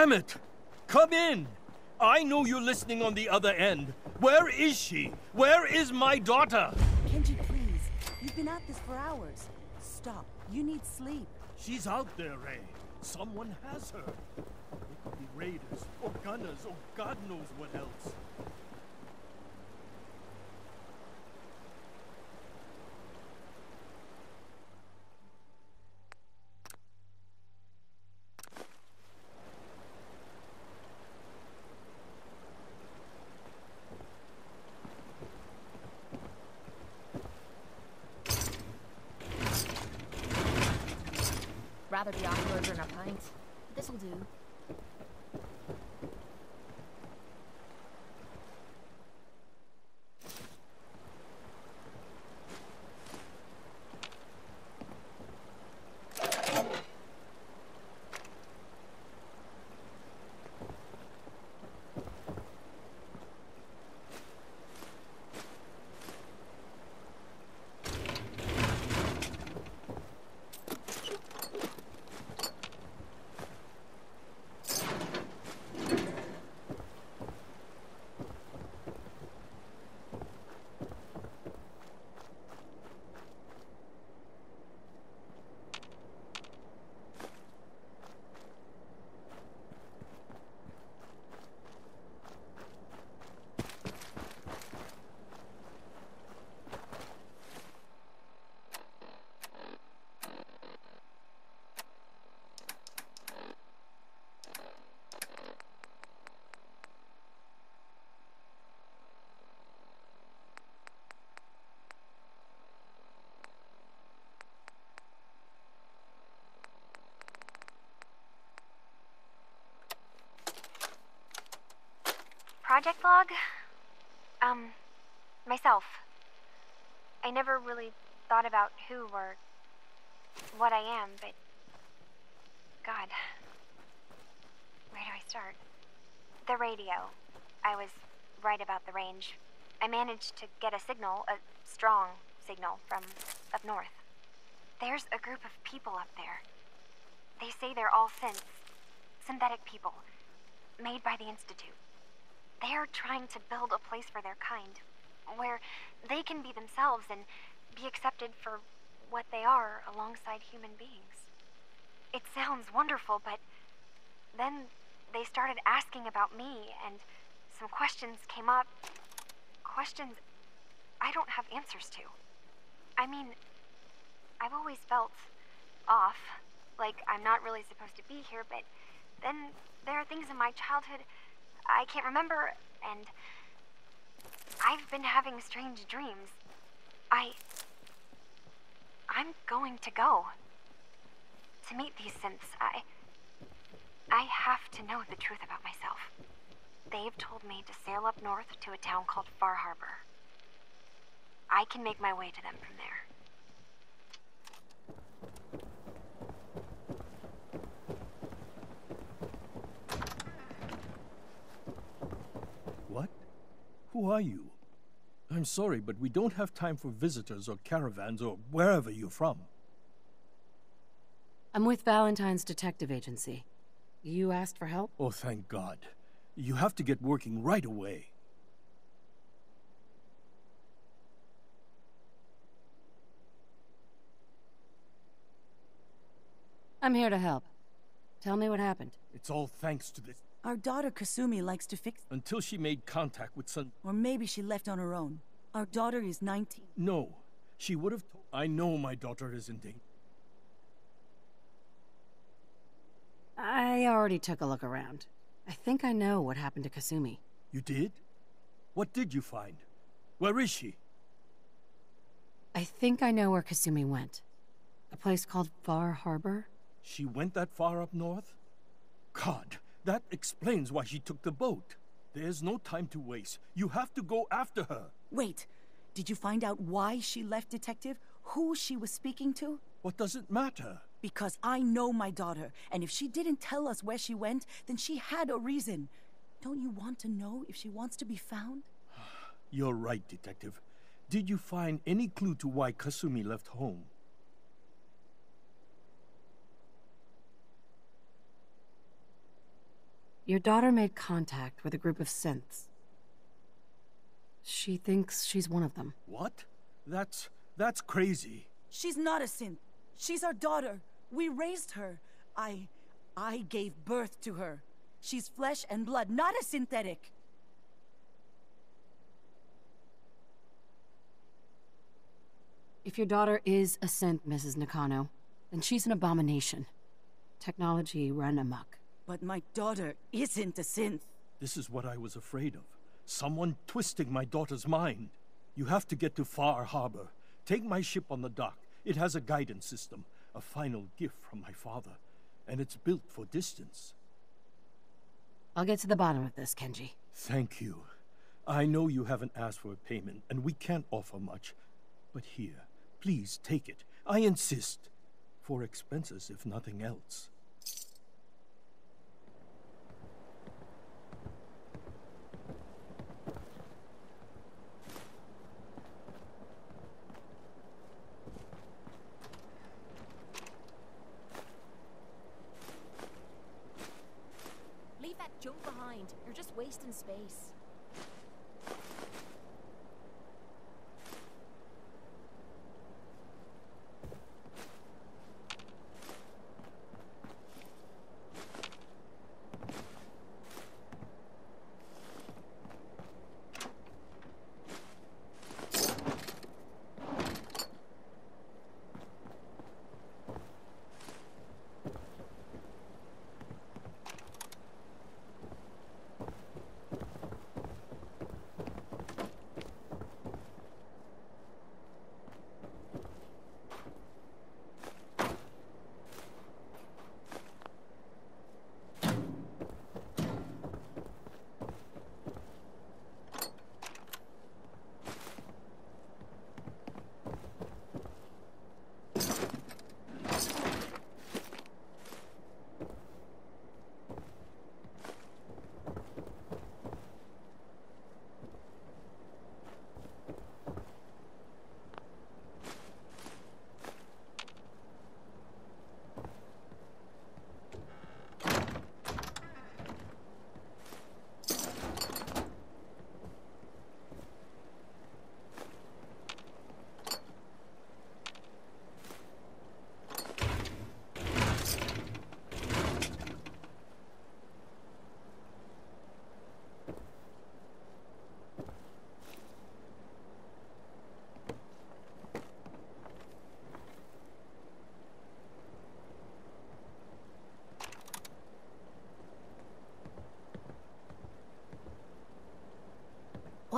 Damn it! Come in! I know you're listening on the other end. Where is she? Where is my daughter? Kenji, please. You've been at this for hours. Stop. You need sleep. She's out there, Rei. Someone has her. It could be raiders, or gunners, or God knows what else. Project log? Um, myself. I never really thought about who or what I am, but. God. Where do I start? The radio. I was right about the range. I managed to get a signal, a strong signal, from up north. There's a group of people up there. They say they're all synths. Synthetic people. Made by the Institute. They're trying to build a place for their kind, where they can be themselves and be accepted for what they are alongside human beings. It sounds wonderful, but then they started asking about me, and some questions came up. Questions I don't have answers to. I mean, I've always felt off, like I'm not really supposed to be here, but then there are things in my childhood I can't remember, and I've been having strange dreams. I. I'm going to go. To meet these synths, I. I have to know the truth about myself. They've told me to sail up north to a town called Far Harbor. I can make my way to them from there. What? Who are you? I'm sorry, but we don't have time for visitors or caravans or wherever you're from. I'm with Valentine's detective agency. You asked for help? Oh, thank God. You have to get working right away. I'm here to help. Tell me what happened. It's all thanks to this. Our daughter Kasumi likes to fix. Until she made contact with some. Or maybe she left on her own. Our daughter is 19. No. She would have told. I know my daughter is in danger. I already took a look around. I think I know what happened to Kasumi. You did? What did you find? Where is she? I think I know where Kasumi went. A place called Far Harbor? She went that far up north? God, that explains why she took the boat. There's no time to waste. You have to go after her. Wait, did you find out why she left, Detective? Who she was speaking to? What does it matter? Because I know my daughter, and if she didn't tell us where she went, then she had a reason. Don't you want to know if she wants to be found? You're right, Detective. Did you find any clue to why Kasumi left home? Your daughter made contact with a group of synths. She thinks she's one of them. What? That's... that's crazy. She's not a synth. She's our daughter. We raised her. I... I gave birth to her. She's flesh and blood, not a synthetic. If your daughter is a synth, Mrs. Nakano, then she's an abomination. Technology run amok. But my daughter isn't a synth. This is what I was afraid of. Someone twisting my daughter's mind. You have to get to Far Harbor. Take my ship on the dock. It has a guidance system, a final gift from my father, and it's built for distance. I'll get to the bottom of this, Kenji. Thank you. I know you haven't asked for a payment, and we can't offer much. But here, please take it. I insist. For expenses, if nothing else.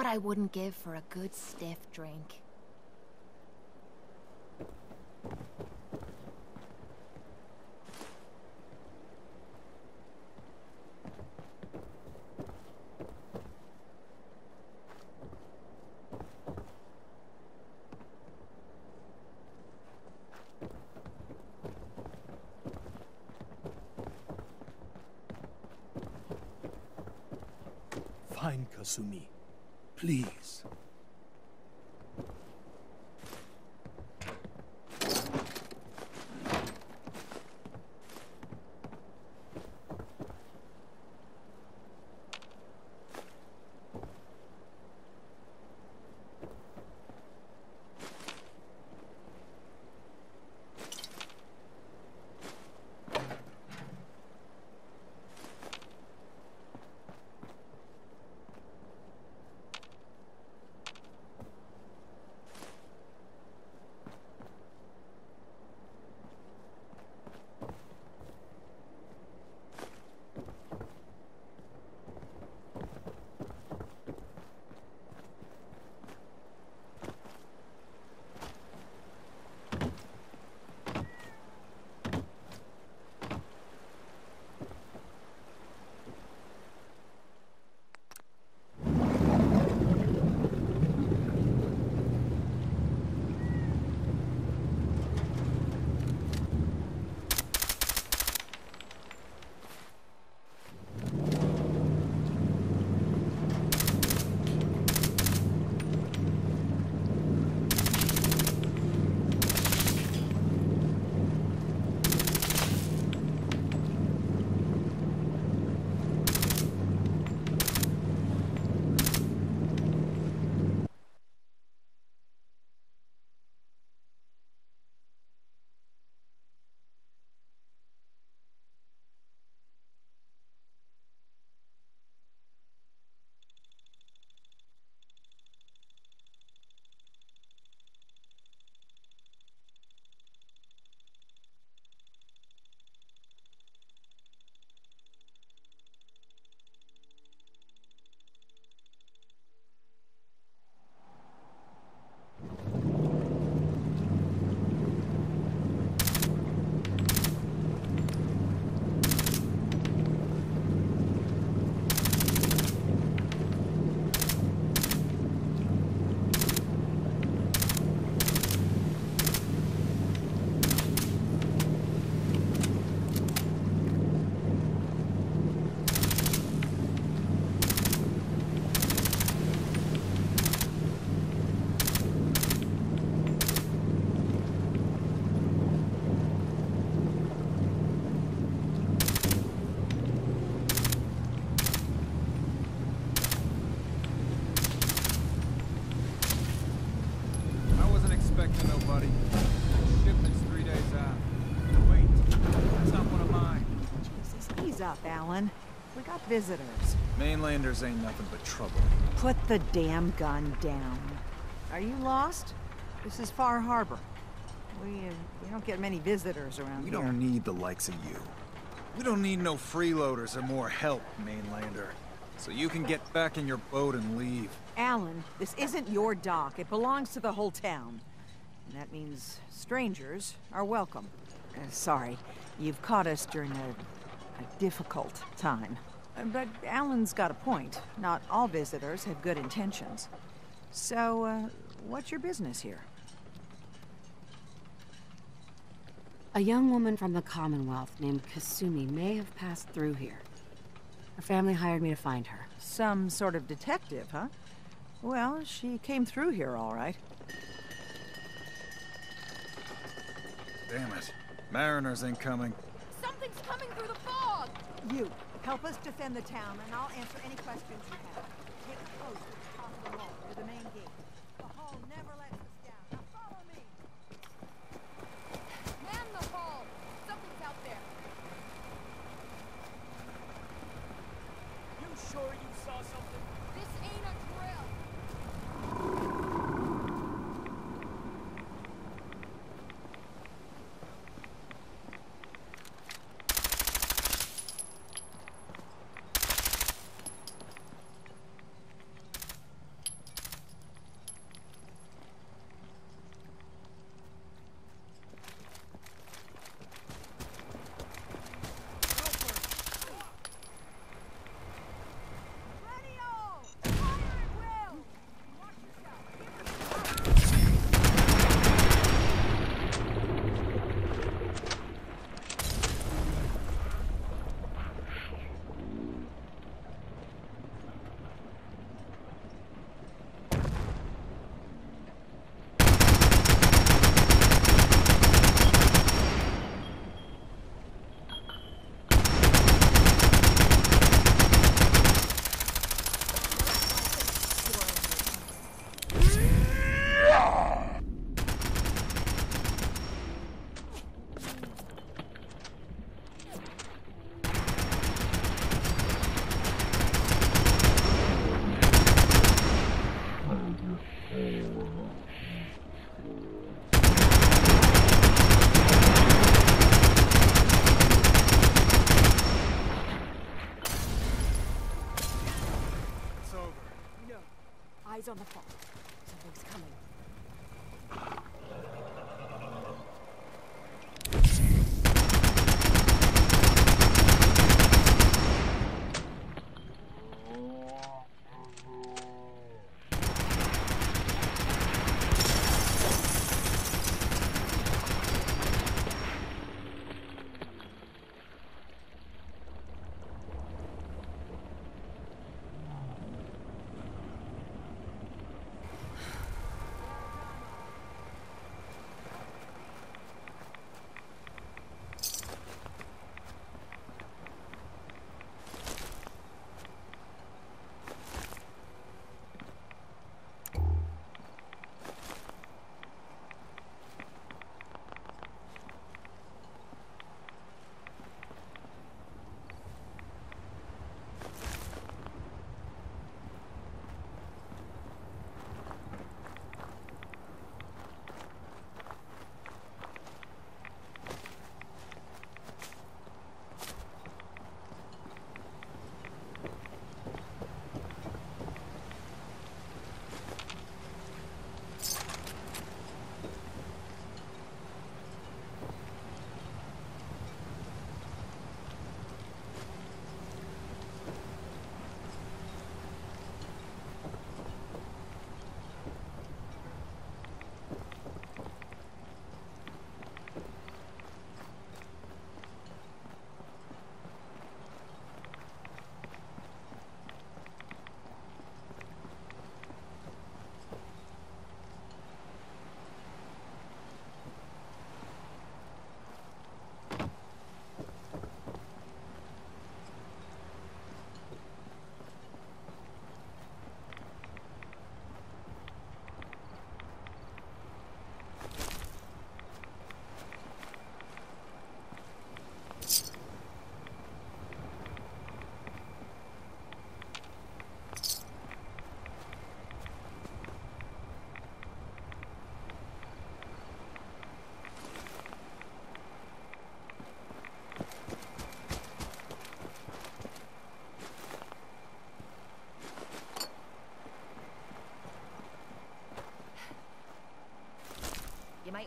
What I wouldn't give for a good stiff drink. Fine, Kasumi. Up, Allen. We got visitors. Mainlanders ain't nothing but trouble. Put the damn gun down. Are you lost? This is Far Harbor. We, uh, we don't get many visitors around We here. We don't need the likes of you. We don't need no freeloaders or more help, Mainlander. So you can get back in your boat and leave. Allen, this isn't your dock. It belongs to the whole town. And that means strangers are welcome. Uh, sorry, you've caught us during a, a difficult time. But Allen's got a point. Not all visitors have good intentions. So, uh, what's your business here? A young woman from the Commonwealth named Kasumi may have passed through here. Her family hired me to find her. Some sort of detective, huh? Well, she came through here all right. Damn it. Mariners ain't coming. Something's coming through the fog! You, help us defend the town, and I'll answer any questions you have.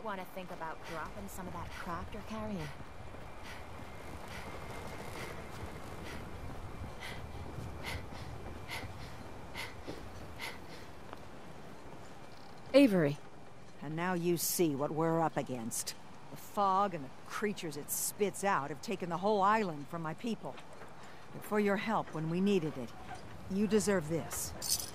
Want to think about dropping some of that crap you're carrying. Avery. And now you see what we're up against. The fog and the creatures it spits out have taken the whole island from my people. But for your help when we needed it, you deserve this.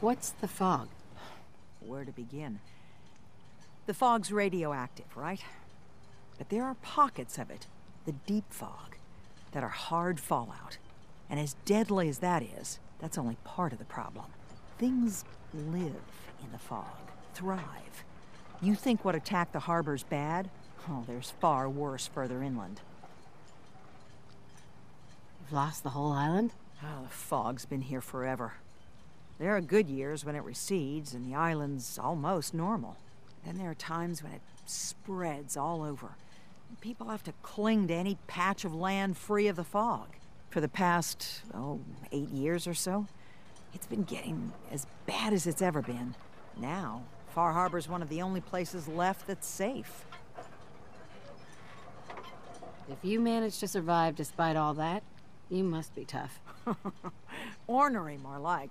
What's the fog? Where to begin? The fog's radioactive, right? But there are pockets of it, the deep fog, that are hard fallout. And as deadly as that is, that's only part of the problem. Things live in the fog, thrive. You think what attacked the harbor's bad? Oh, there's far worse further inland. You've lost the whole island? Oh, the fog's been here forever. There are good years when it recedes and the island's almost normal. Then there are times when it spreads all over. People have to cling to any patch of land free of the fog. For the past, oh, eight years or so, it's been getting as bad as it's ever been. Now, Far Harbor's one of the only places left that's safe. If you managed to survive despite all that, you must be tough. Ornery, more like.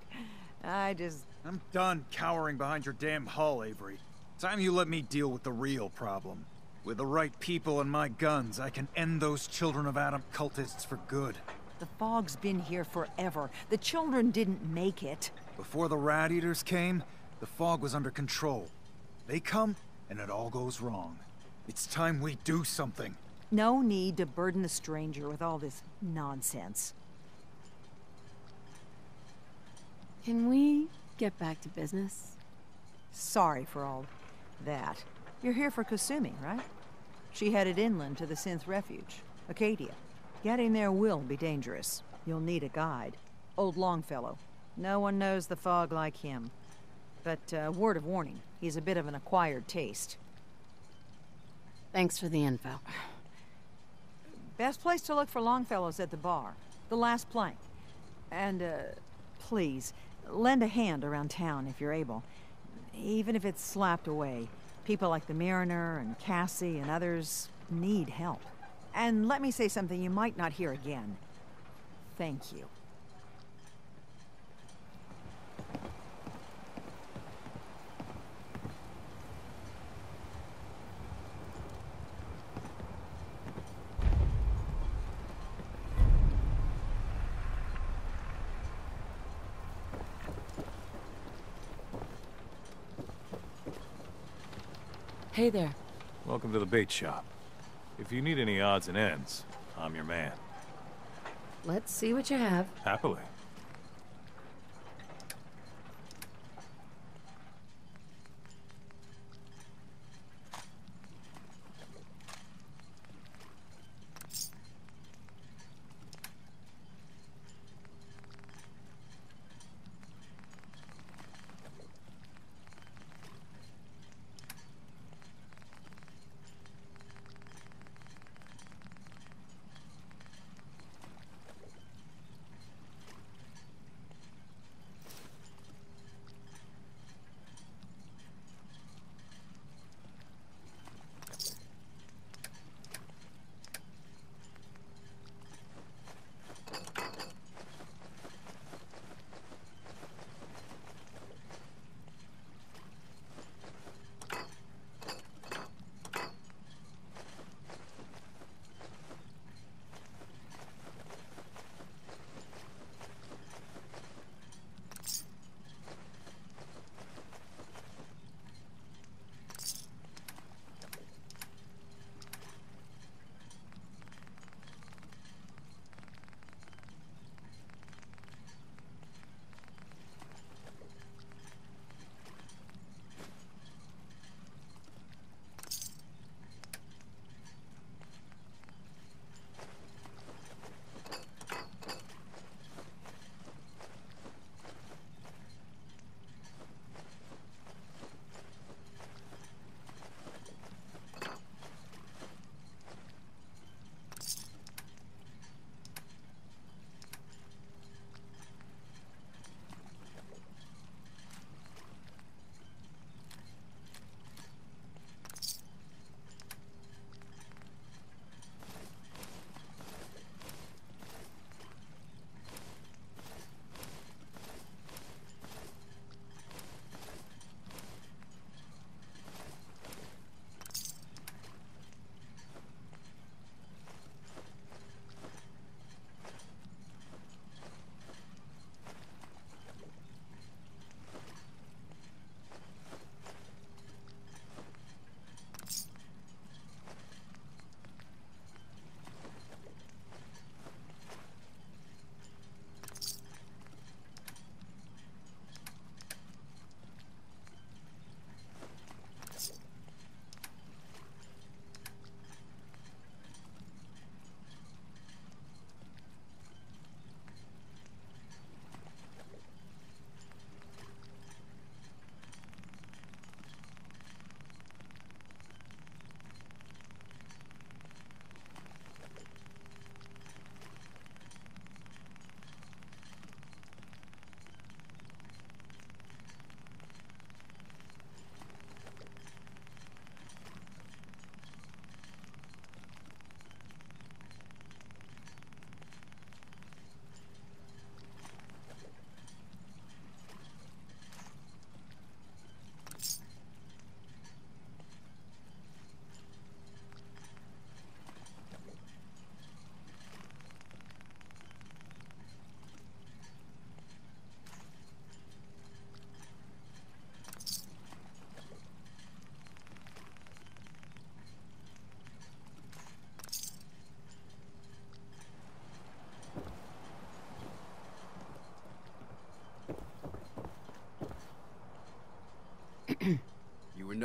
I just... I'm done cowering behind your damn hull, Avery. Time you let me deal with the real problem. With the right people and my guns, I can end those Children of Atom cultists for good. The fog's been here forever. The children didn't make it. Before the Rat Eaters came, the fog was under control. They come, and it all goes wrong. It's time we do something. No need to burden the stranger with all this nonsense. Can we get back to business? Sorry for all that. You're here for Kasumi, right? She headed inland to the Synth Refuge, Acadia. Getting there will be dangerous. You'll need a guide. Old Longfellow. No one knows the fog like him. But, uh, word of warning, he's a bit of an acquired taste. Thanks for the info. Best place to look for Longfellow's at the bar. The last plank. And, uh, please, lend a hand around town if you're able. Even if it's slapped away. People like the Mariner and Cassie and others need help. And let me say something you might not hear again. Thank you. Hey there. Welcome to the bait shop. If you need any odds and ends, I'm your man. Let's see what you have. Happily.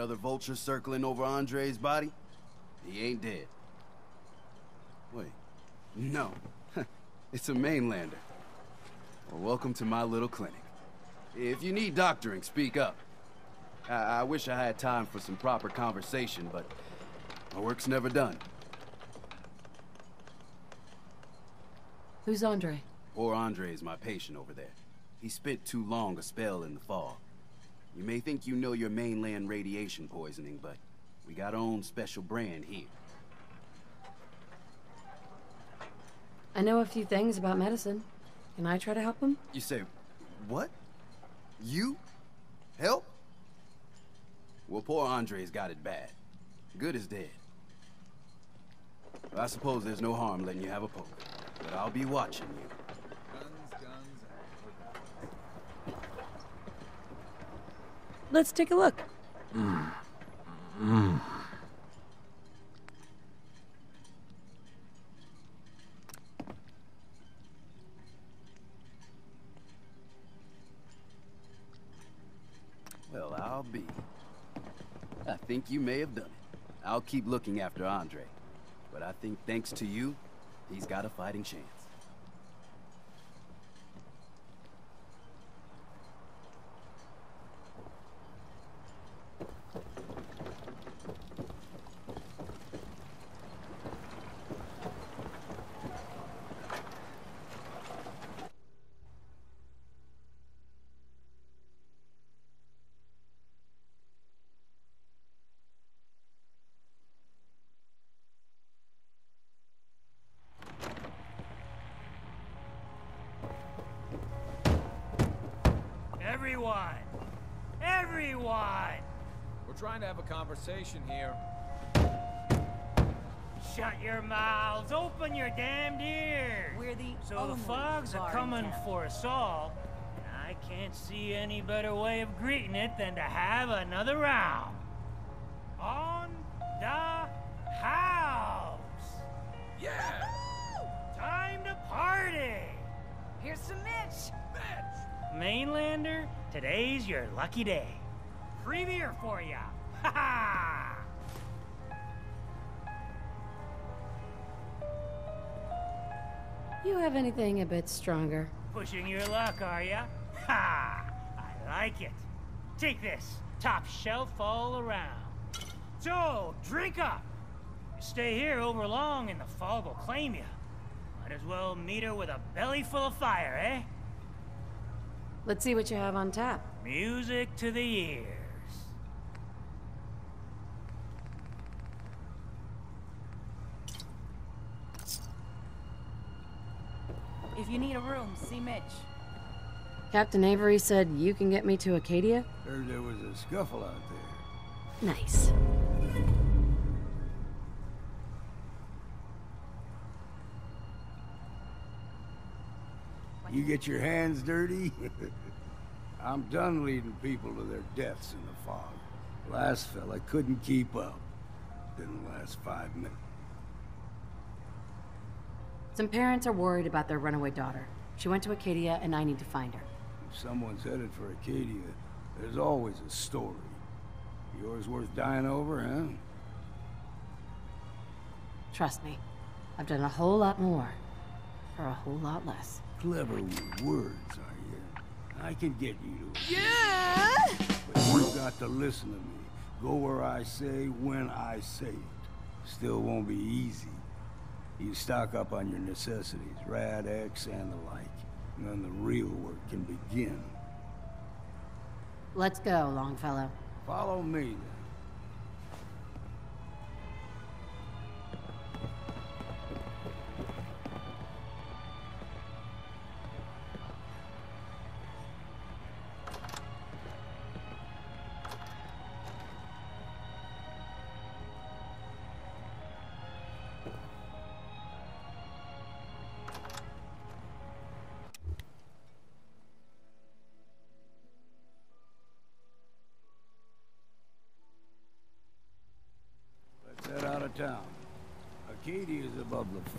Another vulture circling over Andre's body? He ain't dead. Wait. No. it's a mainlander. Well, welcome to my little clinic. If you need doctoring, speak up. I, I wish I had time for some proper conversation, but my work's never done. Who's Andre? Poor Andre is my patient over there. He spent too long a spell in the fog. You may think you know your mainland radiation poisoning, but we got our own special brand here. I know a few things about medicine. Can I try to help him? You say, what? You? Help? Well, poor Andre's got it bad. Good is dead. I suppose there's no harm letting you have a poke, but I'll be watching you. Guns, guns, Let's take a look. Well, I'll be. I think you may have done it. I'll keep looking after Andre. But I think thanks to you, he's got a fighting chance. Trying to have a conversation here. Shut your mouths! Open your damned ears! We're the So only the fogs bar are in coming town. for us all, and I can't see any better way of greeting it than to have another round. On the house! Yeah! Time to party! Here's some Mitch. Mainlander, today's your lucky day. Free beer for ya! You have anything a bit stronger? Pushing your luck, are ya? Ha! I like it. Take this, top shelf all around. So, drink up. You stay here over long and the fog will claim you. Might as well meet her with a belly full of fire, eh? Let's see what you have on tap. Music to the ears. If you need a room, see Mitch. Captain Avery said you can get me to Acadia? Heard there was a scuffle out there. Nice. You get your hands dirty? I'm done leading people to their deaths in the fog. Last fella couldn't keep up. Didn't last five minutes. Some parents are worried about their runaway daughter. She went to Acadia, and I need to find her. If someone's headed for Acadia, there's always a story. Yours worth dying over, huh? Trust me, I've done a whole lot more for a whole lot less. Clever with words, are you? I can get you to Yeah! But you've got to listen to me. Go where I say, when I say it. Still won't be easy. You stock up on your necessities, Rad X and the like. And then the real work can begin. Let's go, Longfellow. Follow me, then.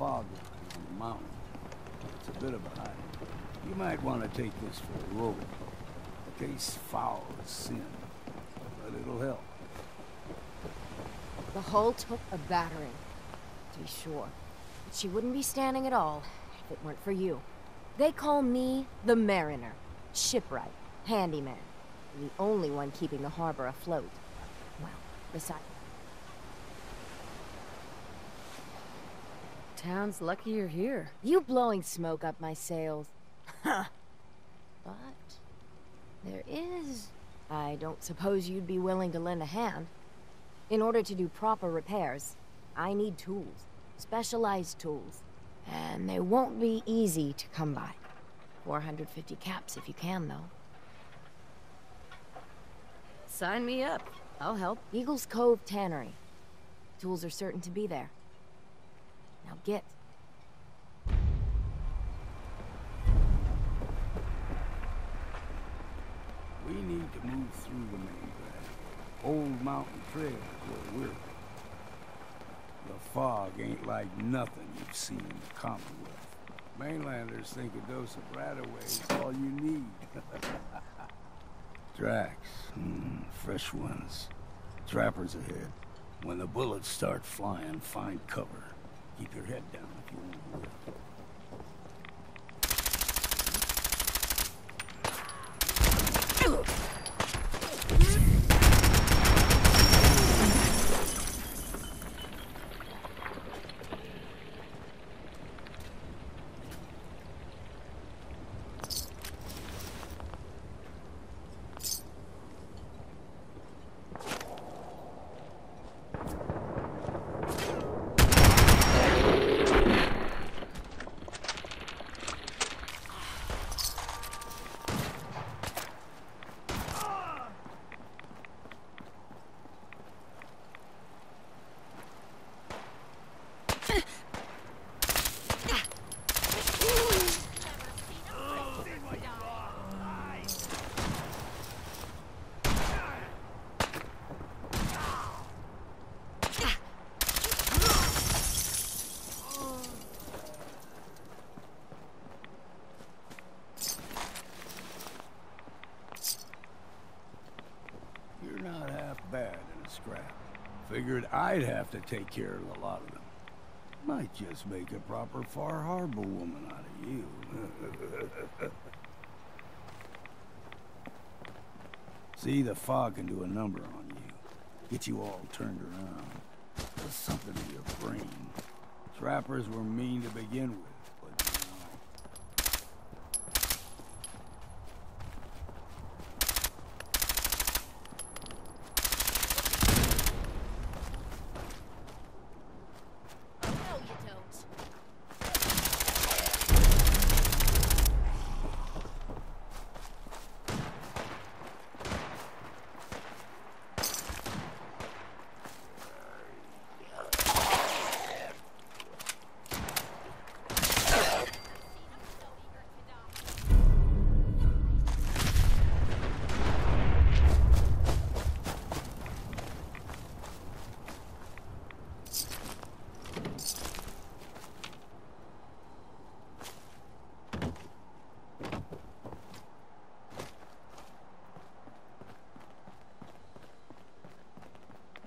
Fog line on the mountain. It's a bit of a hike. You might want to take this for a roll. In case foul as sin. But it'll help. The hull took a battering, to be sure. But she wouldn't be standing at all if it weren't for you. They call me the Mariner. Shipwright. Handyman. The only one keeping the harbor afloat. Well, besides... Town's lucky you're here. You blowing smoke up my sails. Huh. But... There is... I don't suppose you'd be willing to lend a hand. In order to do proper repairs, I need tools. Specialized tools. And they won't be easy to come by. 450 caps if you can, though. Sign me up. I'll help. Eagles Cove Tannery. Tools are certain to be there. Now get. We need to move through the main drag. Old Mountain Trail is where we're. The fog ain't like nothing you've seen in the Commonwealth. Mainlanders think a dose of Radaway is all you need. Tracks. Mm, fresh ones. Trappers ahead. When the bullets start flying, find cover. Keep your head down if you want to live. You're not half bad in a scrap. Figured I'd have to take care of a lot of them. Might just make a proper Far Harbor woman out of you. See, the fog can do a number on you. Get you all turned around. Does something to your brain. Trappers were mean to begin with, but now...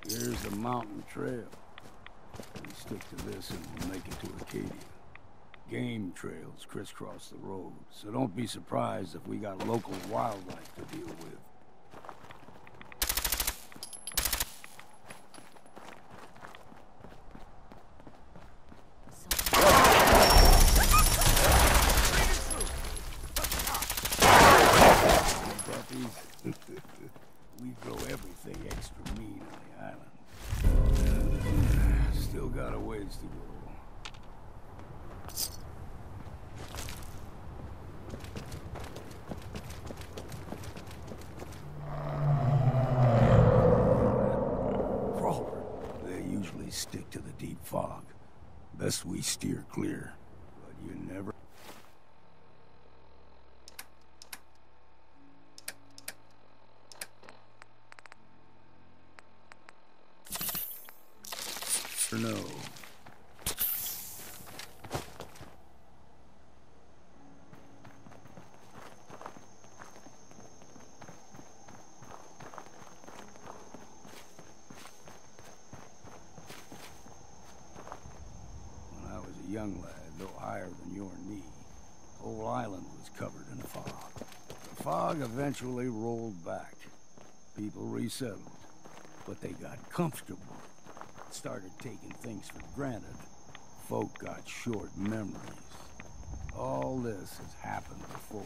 Here's the mountain trail. We stick to this and we'll make it to Acadia. Game trails crisscross the road, so don't be surprised if we got local wildlife to deal with. We grow everything extra mean on the island. Got a ways to go. Crawler, they usually stick to the deep fog. Best we steer clear, but you never... No. young lad, no higher than your knee. Whole island was covered in fog. The fog eventually rolled back. People resettled, but they got comfortable. Started taking things for granted. Folk got short memories. All this has happened before.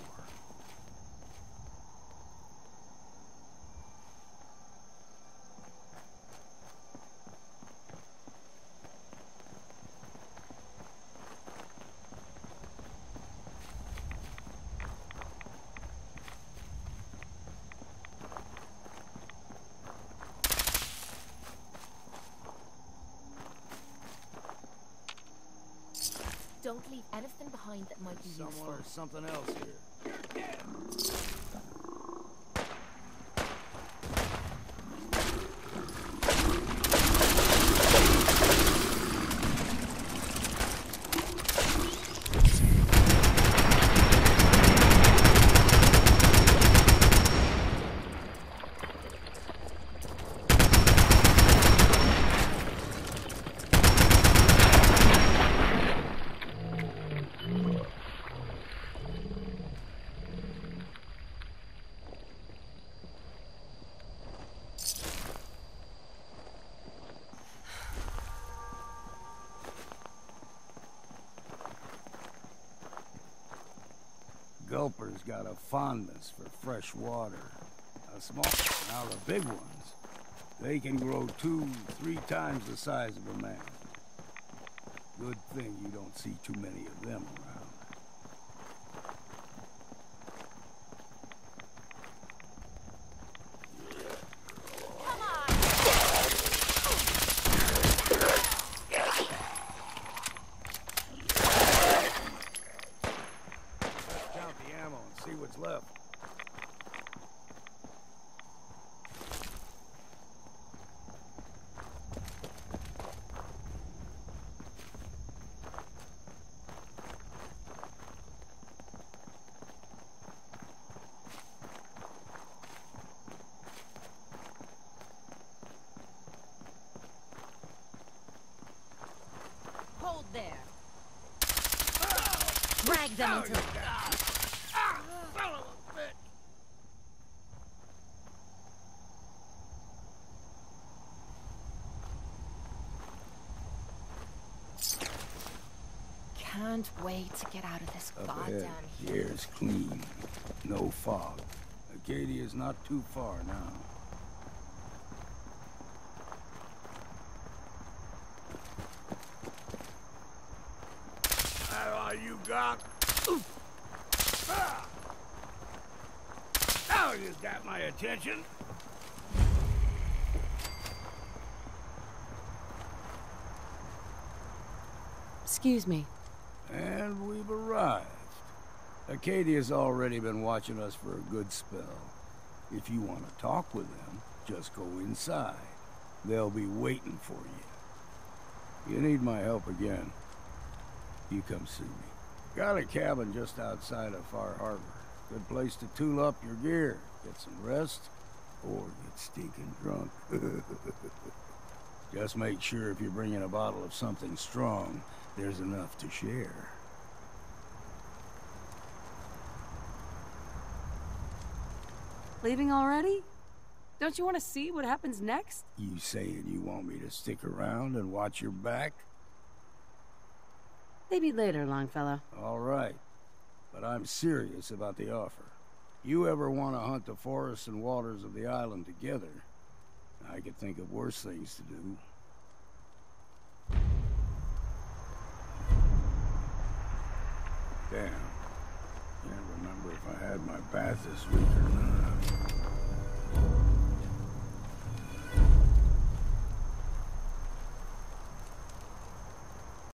Don't leave anything behind that might be Someone useful. or something else here. Gulper's got a fondness for fresh water. A small, now the big ones, they can grow two, three times the size of a man. Good thing you don't see too many of them around. Count the ammo and see what's left. Hold there. Drag them into Can't wait to get out of this Up ahead, goddamn the air's clean. No fog. Acadia is not too far now. That all you got? Now you got my attention. Excuse me. And we've arrived. Acadia's already been watching us for a good spell. If you want to talk with them, just go inside. They'll be waiting for you. You need my help again. You come see me. Got a cabin just outside of Far Harbor. Good place to tool up your gear, get some rest, or get stinking drunk. just make sure if you're bringing a bottle of something strong, there's enough to share. Leaving already? Don't you want to see what happens next? You saying you want me to stick around and watch your back? Maybe later, Longfellow. All right. But I'm serious about the offer. You ever want to hunt the forests and waters of the island together, I could think of worse things to do. Damn. Can't remember if I had my bath this week or not.